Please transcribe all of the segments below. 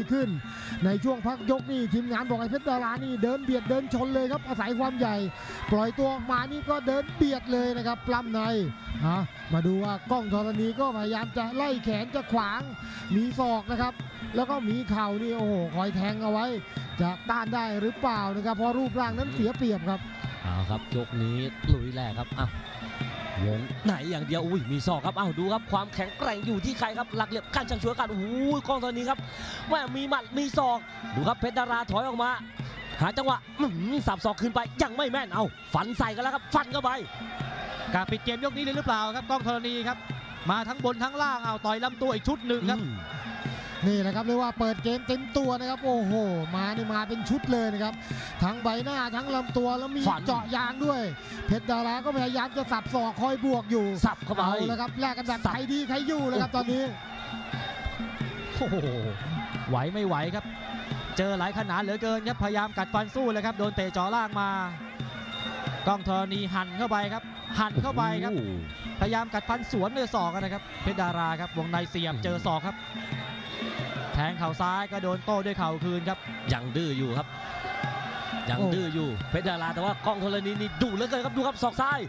ดีขึ้นในช่วงพักยกนี่ทีมงานบอกไอ้เพชรดารานี่เดินเบียดเดินชนเลยครับอาศัยความใหญ่ ปล่อยตัวออกมานี่ก็เดินเบียดเลยนะครับปล้ำในอะมาดูว่ากล้องธรณีก็พยายามจะไล่แขนจะขวางมีศอกนะครับ แล้วก็มีเข่านี่โอ้โหคอยแทงเอาไว้ จะต้านได้หรือเปล่านะครับเพราะรูปร่างนั้นเสียเปรียบครับเอาครับยกนี้ลุยแรกครับอ้าววง ไหนอย่างเดียวอุ้ยมีศอกครับอ้าวดูครับความแข็งแกร่งอยู่ที่ใครครับหลักเหลี่ยมการชักชวนกันโอ้โหกล้องตัวนี้ครับแม่มีหมัดมีศอกดูครับเพชรดาราถอยออกมา หาจังหวะอื้อหือสับศอกขึ้นไปยังไม่แม่นเอาฟันใส่กันแล้วครับฟันเข้าไปกาปิดเกมยกนี้เลยหรือเปล่าครับกล้องธรณีครับมาทั้งบนทั้งล่างเอาต่อยลำตัวอีกชุดหนึ่งครับ อืมนี่แหละครับเรียกว่าเปิดเกมเต็มตัวนะครับ โอ้โห มานี่มาเป็นชุดเลยนะครับ ทั้งใบหน้าทั้งลำตัวแล้วมีเจาะยางด้วย เพชรดาราก็พยายามจะสับศอกคอยบวกอยู่สับเข้าไปเอาแล้วครับแลกกันแบบใครดีใครอยู่เลยครับตอนนี้โอ้โหไหวไม่ไหวครับ เจอหลายขนาดเหลือเกินครับพยายามกัดฟันสู้เลยครับโดนเตะจ่อล่างมากล้องธรณีหันเข้าไปครับ หันเข้าไปครับโอ้โหพยายามกัดฟันสวนด้วยศอกนะครับ เพชรดาราครับวงในเสียบเจอศอกครับแท งเข่าซ้ายก็โดนโต้ด้วยเข่าคืนครับ ยังดื้ออยู่ครับ ยังโอ้ดื้ออยู่เพชรดารา แต่ว่ากล้องธรณีนี่ดุเหลือเกินครับดูครับศอกซ้าย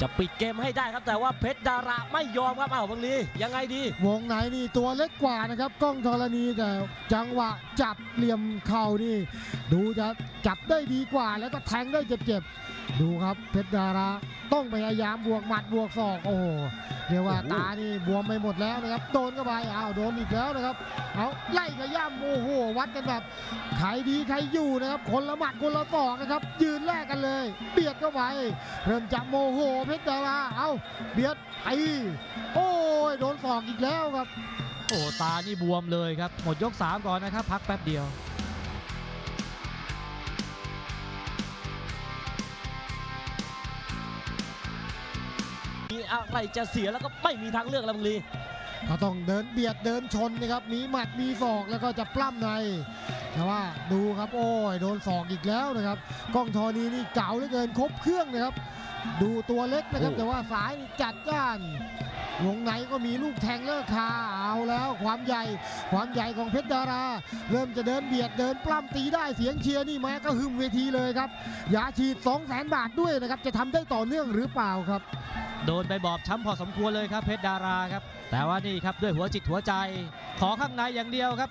จะปิดเกมให้ได้ครับ แต่ว่าเพชรดาราไม่ยอมครับอ้าวบางลียังไงดี วงในนี่ตัวเล็กกว่านะครับกล้องธรณีแต่จังหวะจับเหลี่ยมเข่านี่ ดูจะจับได้ดีกว่าแล้วก็แทงได้เจ็บๆ ดูครับเพชรดาราต้องพยายามบวกหมัดบวกศอกโอ้โหเรียกว่าตานี่บวมไปหมดแล้วนะครับโดนเข้าไปอ้าวโดนอีกแล้วนะครับเอาไล่ขย้ำโอ้โหวัดกันแบบใครดีใครอยู่นะครับคนละหมัดคนละศอกนะครับ ยืนแลกกันเลย เบียดเข้าไปเริ่มจะโมโหเพชรดาราเอาเบียดไอโอ้ยโดนศอกอีกแล้วครับ โอ้ตานี่บวมเลยครับหมดยก3ก่อนนะครับ พักแป๊บเดียว อะไรจะเสียแล้วก็ไม่มีทางเลือกแล้วมึงลีก็ต้องเดินเบียดเดินชนนะครับ มีหมัดมีศอกแล้วก็จะปล้ำใน แต่ว่าดูครับโอ้ยโดนศอกอีกแล้วนะครับกล้องทอนีนี่เก่าเหลือเกินครบเครื่องนะครับ ดูตัวเล็กนะครับ แต่ว่าสายนี่จัดจ้าน วงในก็มีลูกแทงเลิกคาเอาแล้วความใหญ่ ความใหญ่ของเพชรดารา เริ่มจะเดินเบียดเดินปล้ำตีได้เสียงเชียร์นี่มาก็หึมเวทีเลยครับยาฉีด2 0 0 0 0 0บาทด้วยนะครับจะทำได้ต่อเนื่องหรือเปล่าครับ โดนไปบอบช้ำพอสมควรเลยครับเพชรดาราครับ แต่ว่านี่ครับด้วยหัวจิตหัวใจ ขอข้างในอย่างเดียวครับ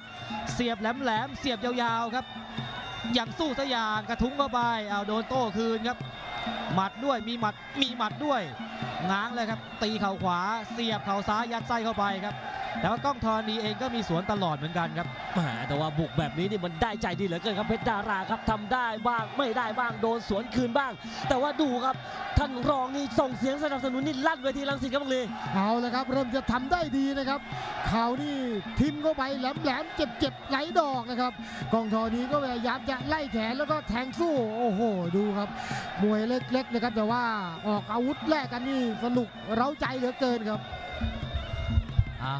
เสียบแหลมๆเสียบยาวๆครับอย่างสู้ซะอย่างกระทุ้งเข้าไปเอาโดนโต้คืนครับ หมัดด้วยมีหมัดมีหมัดด้วยง้างเลยครับ ตีเข่าขวาเสียบเข่าซ้ายยัดไส้เข้าไปครับ แต่ว่ากล้องธรณีเองก็มีสวนตลอดเหมือนกันครับแหมแต่ว่าบุกแบบนี้นี่มันได้ใจดีเหลือเกินครับเพชรดาราครับทำได้บ้างไม่ได้บ้างโดนสวนคืนบ้าง แต่ว่าดูครับท่านรองนี่ส่งเสียงสนับสนุนนี่ลั่นเวทีรังสิตครับบางลีเอาเลยครับ เริ่มจะทำได้ดีนะครับเขานี่ทิมเข้าไปแหลมแหลมเจ็บเจ็บๆไหลดอกนะครับกองทอนี้ก็พยายามจะไล่แขนแล้วก็แทงสู้โอ้โหดูครับมวยเล็กๆนะครับ แต่ว่าออกอาวุธแลกกันนี่สนุกเร้าใจเหลือเกินครับอะ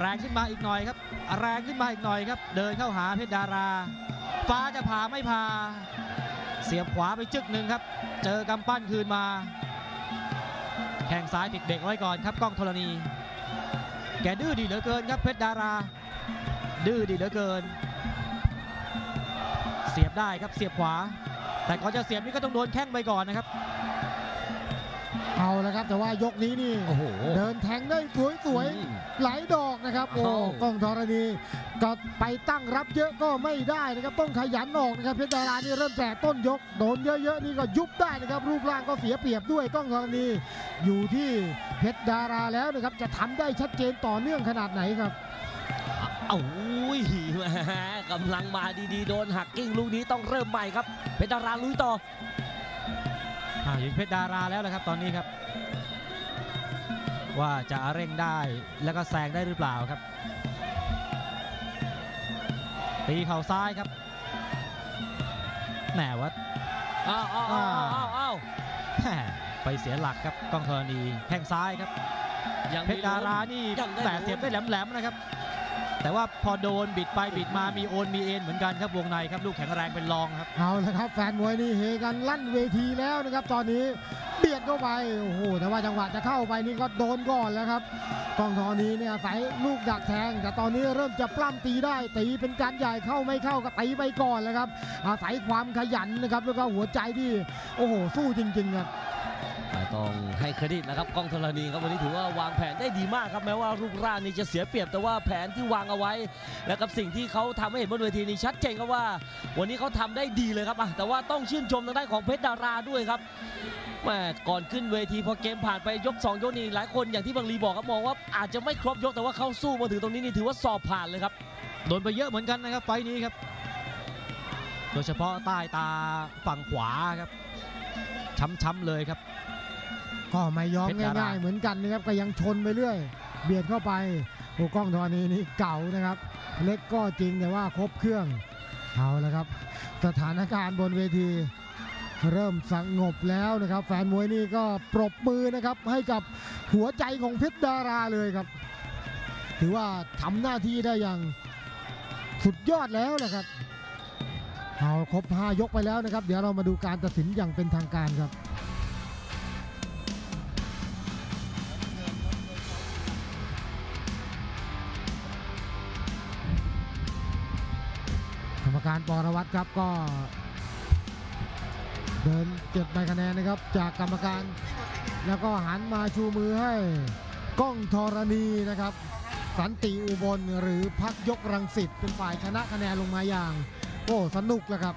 แรงขึ้นมาอีกหน่อยครับ แรงขึ้นมาอีกหน่อยครับ เดินเข้าหาเพชรดารา ฟ้าจะผ่าไม่ผ่าเสียบขวาไปจึกหนึ่งครับ เจอกำปั้นคืนมา แข้งซ้ายติดเบรกไว้ก่อนครับกล้องธรณี แกดื้อดีเหลือเกินครับเพชรดารา ดื้อดีเหลือเกิน เสียบได้ครับเสียบขวา แต่ก่อนจะเสียบนี่ก็ต้องโดนแข้งไปก่อนนะครับ เอาละครับแต่ว่ายกนี้นี่โอ้โหเดินแทงได้สวยอืม ๆหลายดอกนะครับโอ้อ้าวกองธรณีก็ไปตั้งรับเยอะก็ไม่ได้นะครับต้องขยันออกนะครับเพชรดารานี่เริ่มแต่ต้นยกโดนเยอะๆนี่ก็ยุบได้นะครับรูปร่างก็เสียเปรียบด้วยกล้องธรณีอยู่ที่เพชรดาราแล้วนะครับจะทำได้ชัดเจนต่อเนื่องขนาดไหนครับ โอ้ยแหมกำลังมาดีๆ โดนหักกิ้งลูกนี้ต้องเริ่มใหม่ครับ เพชรดาราลุยต่ออ่าอยู่ที่เพชรดาราแล้วแหละครับตอนนี้ครับ ว่าจะเร่งได้แล้วก็แซงได้หรือเปล่าครับ ตีเข่าซ้ายครับแหมว่าอ้าวอ้าวอ้าวอ้าวอ้าวแหม่ไปเสียหลักครับกล้องธรณีแข้งซ้ายครับยังเพมีชรดารานี่ยังได้แต่เสียบได้แหลมๆนะครับ แต่ว่าพอโดนบิดไปบิดมามีโอนมีเอ็นเหมือนกันครับวงในครับลูกแข็งแรงเป็นรองครับเอาละครับแฟนมวยนี่เฮกันลั่นเวทีแล้วนะครับ ตอนนี้เบียดเข้าไปโอ้โหแต่ว่าจังหวะจะเข้าไปนี่ก็โดนก่อนแล้วครับกองทอนี้เนี่ยอาศัยลูกดักแทง แต่ตอนนี้เริ่มจะปล้ำตีได้ตีเป็นการใหญ่เข้าไม่เข้าก็ตีไปก่อนแล้วครับอาศัยความขยันนะครับแล้วก็หัวใจที่โอ้โหสู้จริงๆครับ ต้องให้เครดิตนะครับกล้องธรณีครับวันนี้ถือว่าวางแผนได้ดีมากครับแม้ว่ารูปร่างนี้จะเสียเปรียบแต่ว่าแผนที่วางเอาไว้และกับสิ่งที่เขาทำให้เห็นบนเวทีนี้ชัดเจนครับว่า วันนี้เขาทำได้ดีเลยครับแต่ว่าต้องชื่นชมทางด้านของเพชรดาราด้วยครับแม่ก่อนขึ้นเวทีพอเกมผ่านไปยก 2 ยกนี้หลายคนอย่างที่บางลีบอกครับมองว่าอาจจะไม่ครบยกแต่ว่าเขาสู้มาถึงตรงนี้นี่ถือว่าสอบผ่านเลยครับโดนไปเยอะเหมือนกันนะครับไฟนี้ครับ โดยเฉพาะใต้ตาฝั่งขวาครับช้ำๆเลยครับ ก็ไม่ยอมเพชรดาราง่ายๆเหมือนกันนะครับก็ยังชนไปเรื่อย เบียดเข้าไปโอ้กล้องทอนี้นี่เก่านะครับ เล็กก็จริงแต่ว่าครบเครื่องเอาละครับ สถานการณ์บนเวที เริ่มสงบแล้วนะครับ แฟนมวยนี่ก็ปรบมือนะครับให้กับหัวใจของเพชรดาราเลยครับ ถือว่าทำหน้าที่ได้อย่างสุดยอดแล้วนะครับเอาครบ5ยกไปแล้วนะครับ เดี๋ยวเรามาดูการตัดสินอย่างเป็นทางการครับ การปรวัตรครับก็ เดินเก็บใบคะแนนนะครับ จากกรรมการ แล้วก็หันมาชูมือให้ก้องธรณีนะครับ สันติอุบลหรือพักยกรังสิตเป็นฝ่ายชนะคะแนนลงมาอย่าง โอ้สนุกแล้วครับ